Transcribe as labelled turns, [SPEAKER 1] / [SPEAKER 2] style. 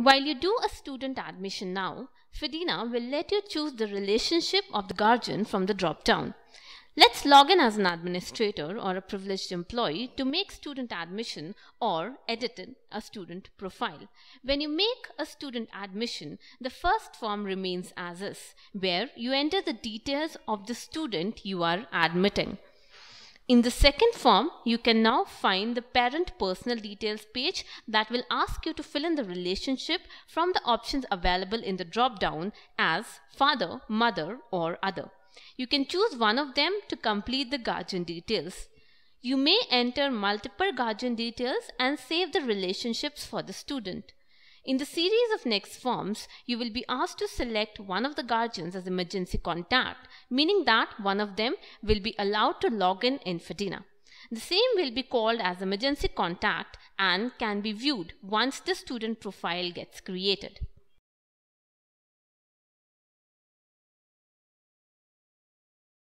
[SPEAKER 1] While you do a student admission now, Fedena will let you choose the relationship of the guardian from the drop-down. Let's log in as an administrator or a privileged employee to make student admission or edit a student profile. When you make a student admission, the first form remains as is, where you enter the details of the student you are admitting. In the second form, you can now find the parent personal details page that will ask you to fill in the relationship from the options available in the drop-down as father, mother or other. You can choose one of them to complete the guardian details. You may enter multiple guardian details and save the relationships for the student. In the series of next forms, you will be asked to select one of the guardians as emergency contact, meaning that one of them will be allowed to log in in Fedena. The same will be called as emergency contact and can be viewed once the student profile gets created.